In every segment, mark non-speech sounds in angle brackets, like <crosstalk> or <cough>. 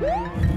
Woo!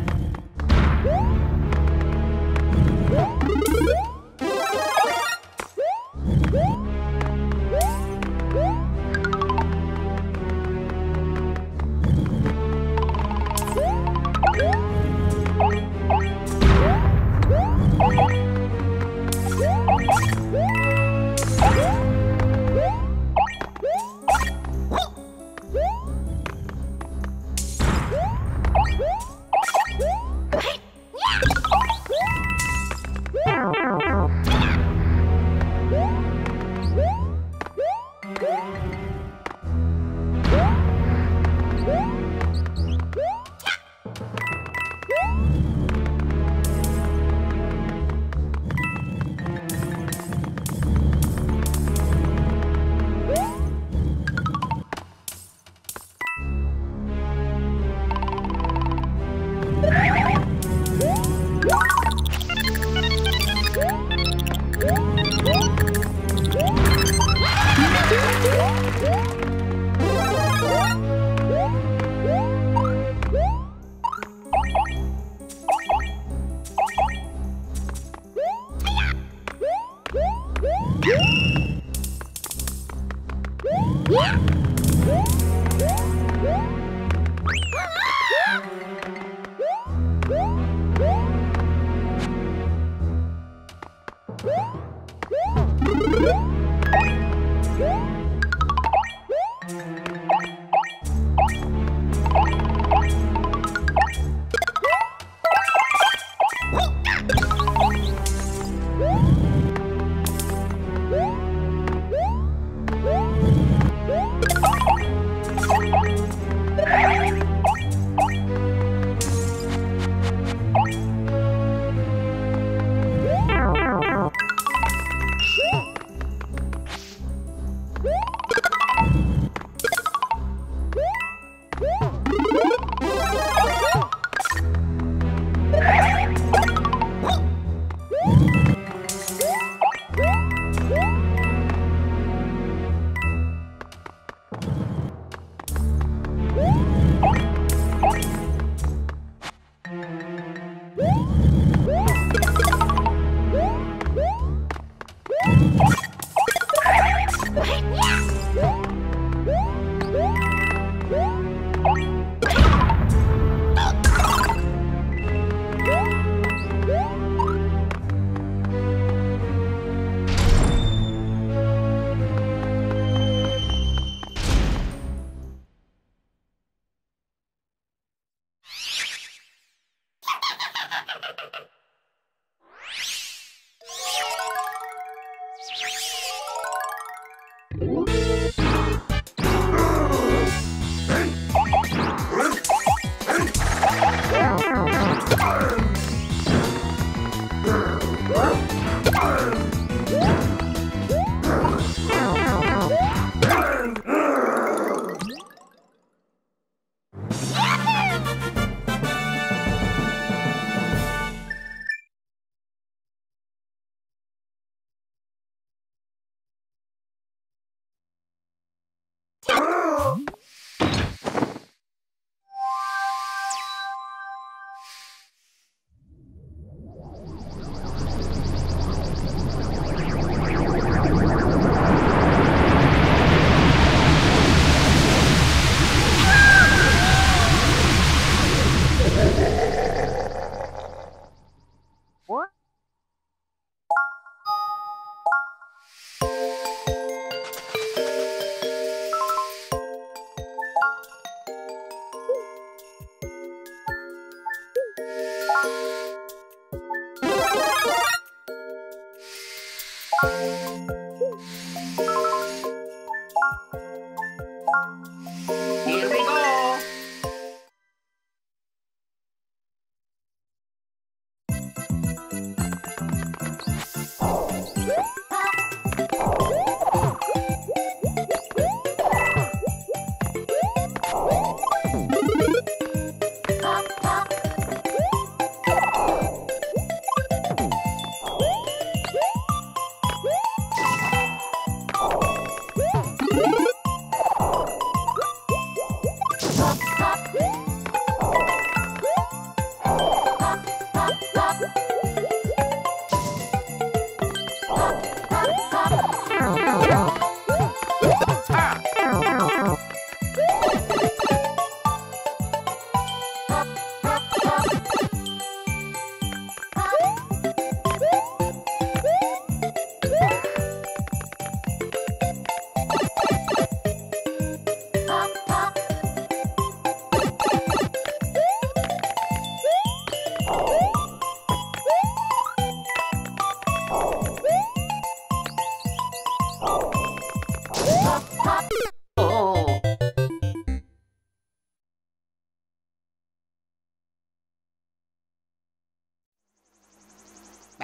Here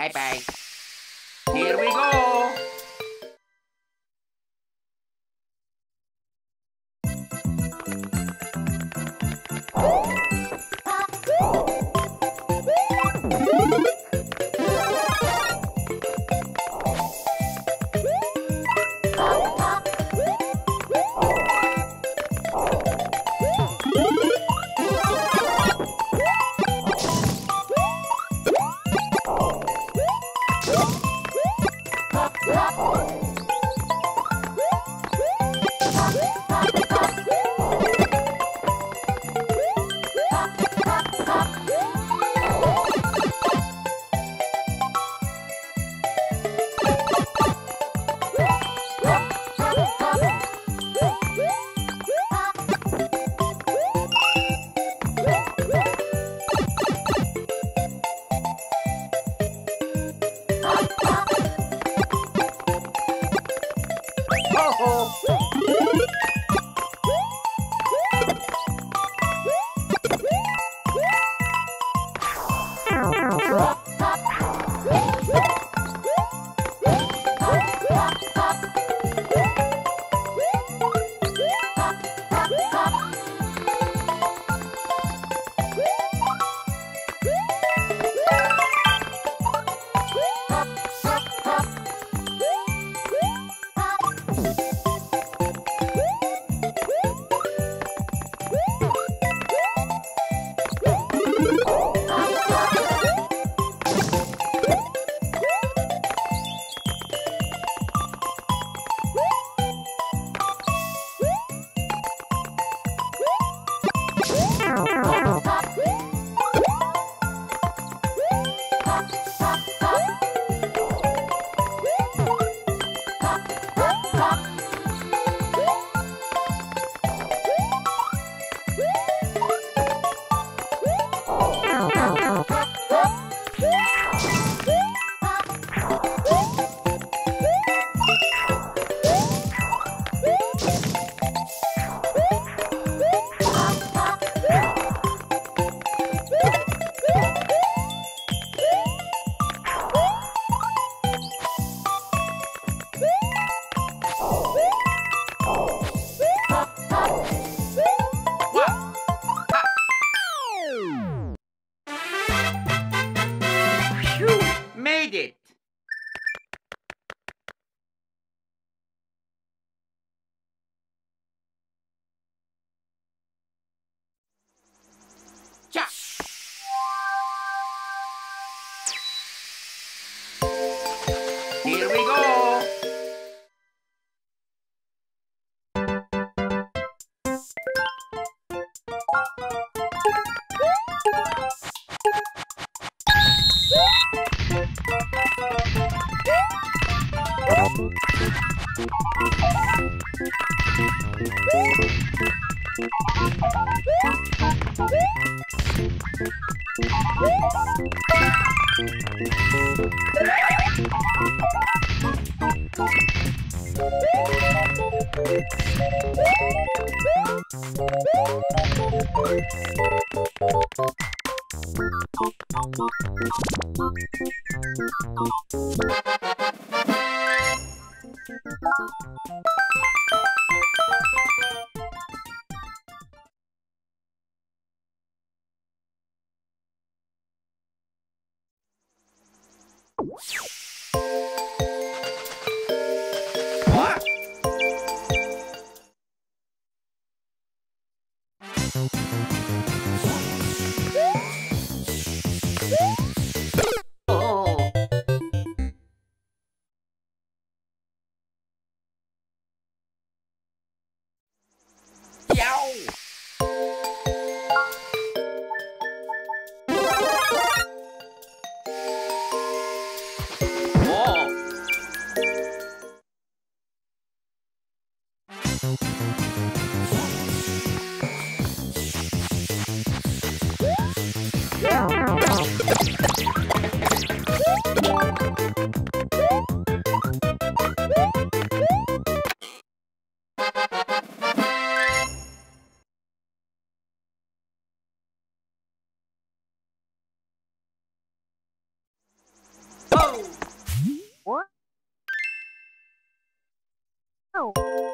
Bye bye. What? Oh.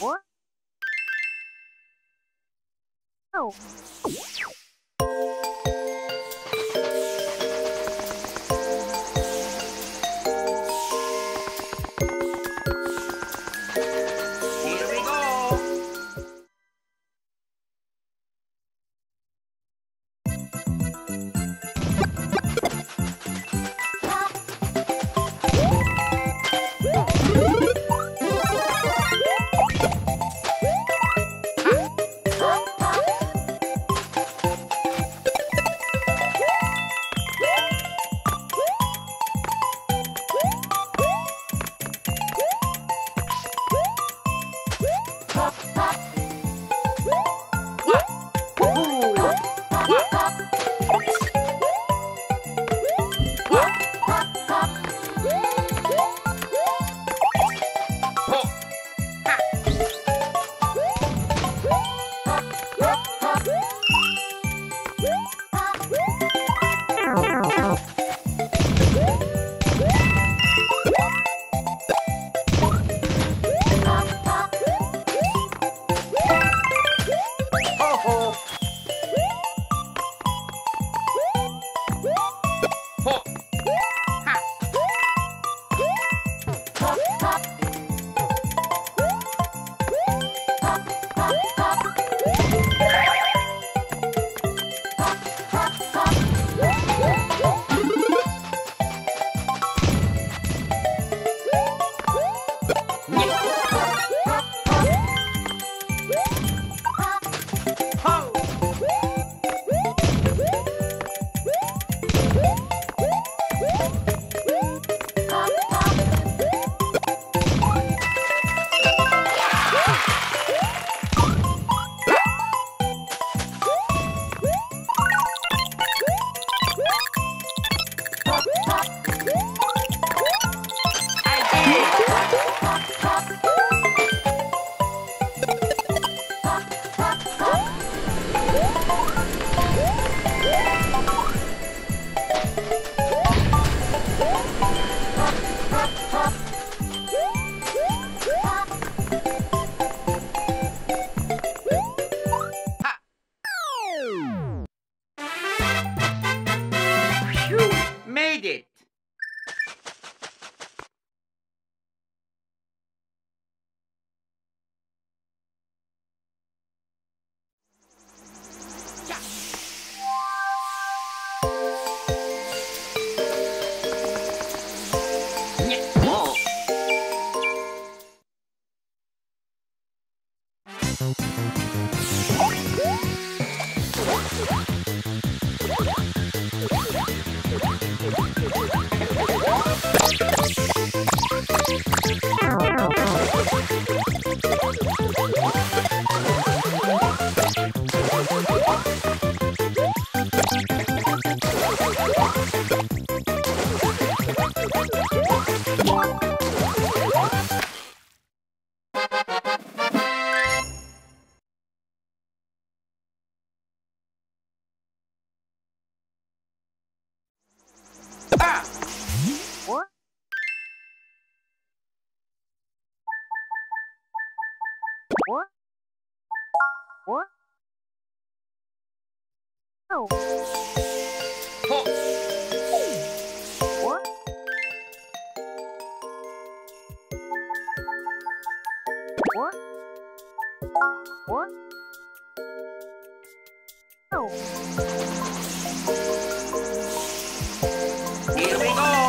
What? Oh. Oh. Oh. Here we go!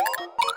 Oh! <laughs>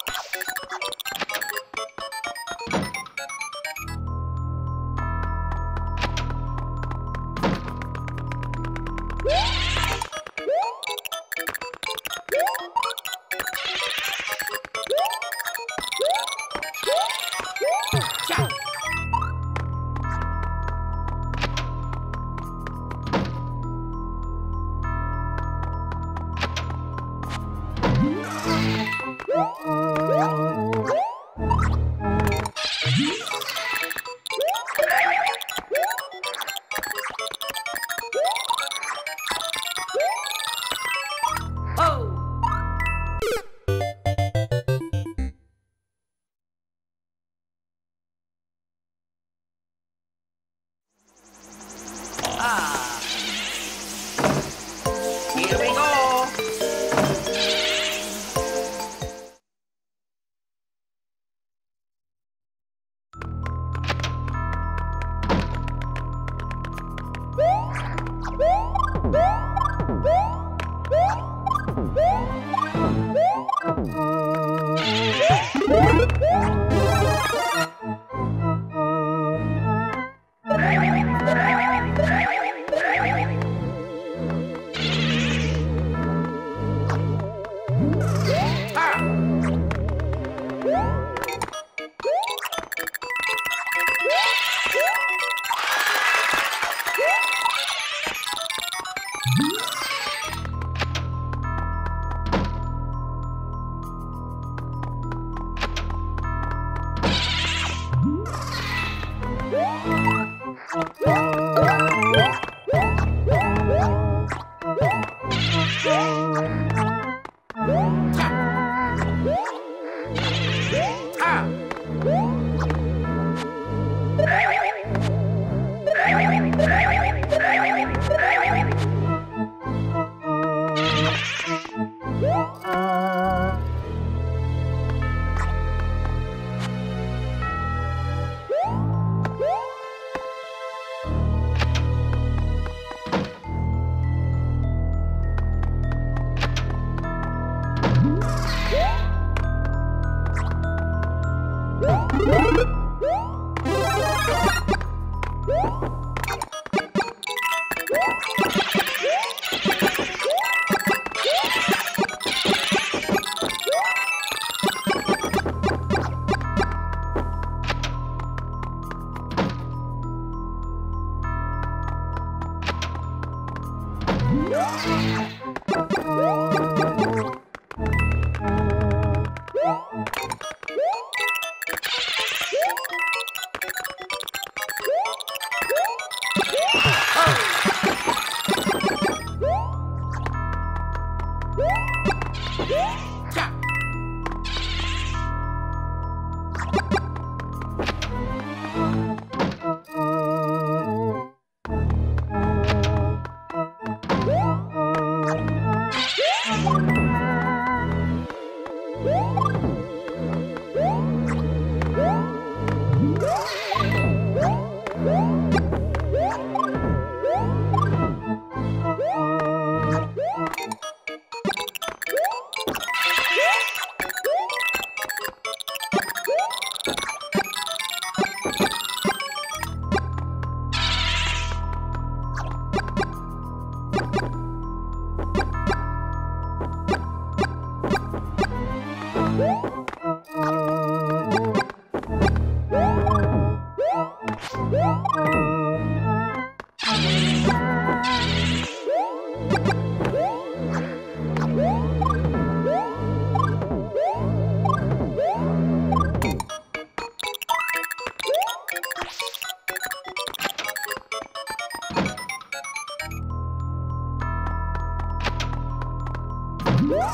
Woo!